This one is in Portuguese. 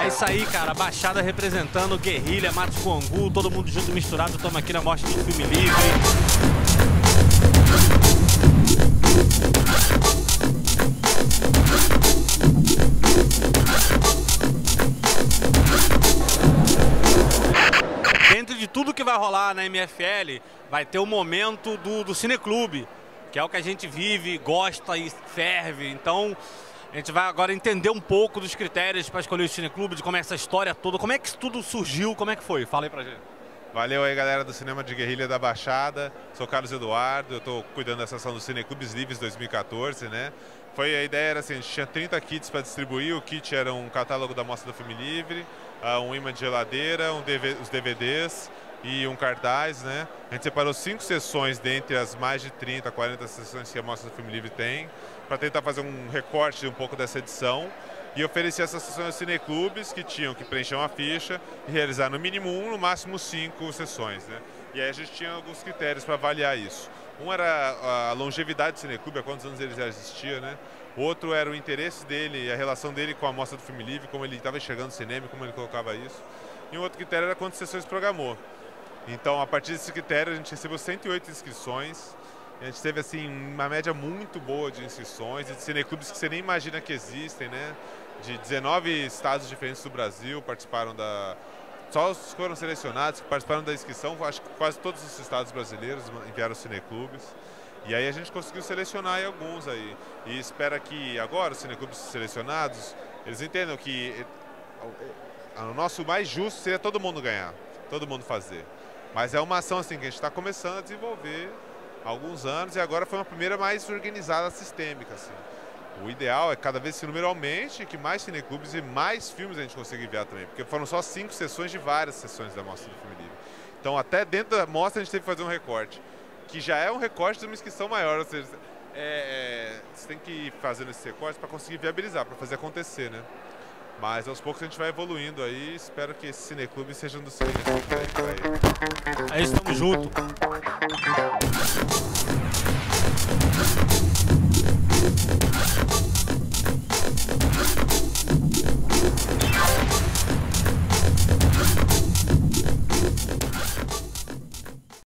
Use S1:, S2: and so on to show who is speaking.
S1: É isso aí, cara. Baixada representando Guerrilha, Matos com Angu, todo mundo junto misturado. Estamos aqui na Mostra de Filme Livre. Dentro de tudo que vai rolar na MFL, vai ter o momento do, do Cineclube, que é o que a gente vive, gosta e ferve. Então, a gente vai agora entender um pouco dos critérios para escolher o Cineclube, de como é essa história toda, como é que isso tudo surgiu, como é que foi? Fala aí pra gente.
S2: Valeu aí, galera do Cinema de Guerrilha da Baixada. Sou Carlos Eduardo, eu estou cuidando da seção do Cineclubes Livres 2014, né? Foi a ideia era assim, a gente tinha 30 kits para distribuir. O kit era um catálogo da Mostra do Filme Livre, uh, um imã de geladeira, um os DVDs e um cartaz, né? A gente separou cinco sessões dentre as mais de 30, 40 sessões que a Mostra do Filme Livre tem, para tentar fazer um recorte um pouco dessa edição e oferecia essas sessões aos cineclubes que tinham que preencher uma ficha e realizar no mínimo um, no máximo cinco sessões. Né? E aí a gente tinha alguns critérios para avaliar isso. Um era a longevidade do cineclube, há quantos anos ele já existia, né? Outro era o interesse dele, a relação dele com a mostra do filme livre, como ele estava enxergando o cinema, como ele colocava isso. E um outro critério era quantas sessões programou. Então, a partir desse critério, a gente recebeu 108 inscrições. A gente teve assim uma média muito boa de inscrições, de cineclubes que você nem imagina que existem, né? de 19 estados diferentes do Brasil participaram da. Só os que foram selecionados, que participaram da inscrição, acho que quase todos os estados brasileiros enviaram cineclubes. E aí a gente conseguiu selecionar alguns aí. E espera que agora os cineclubes selecionados, eles entendam que o nosso mais justo seria todo mundo ganhar, todo mundo fazer. Mas é uma ação assim que a gente está começando a desenvolver há alguns anos e agora foi uma primeira mais organizada, sistêmica. Assim. O ideal é que cada vez esse número aumente que mais cineclubes e mais filmes a gente consiga enviar também. Porque foram só cinco sessões de várias sessões da Mostra do Filme Livre. Então, até dentro da mostra, a gente teve que fazer um recorte. Que já é um recorte de uma inscrição maior. Ou seja, é, é, você tem que ir fazendo esse recorte para conseguir viabilizar, para fazer acontecer, né? Mas aos poucos a gente vai evoluindo aí. Espero que esse cineclube seja um dos cineclubes aí.
S1: Aí estamos juntos.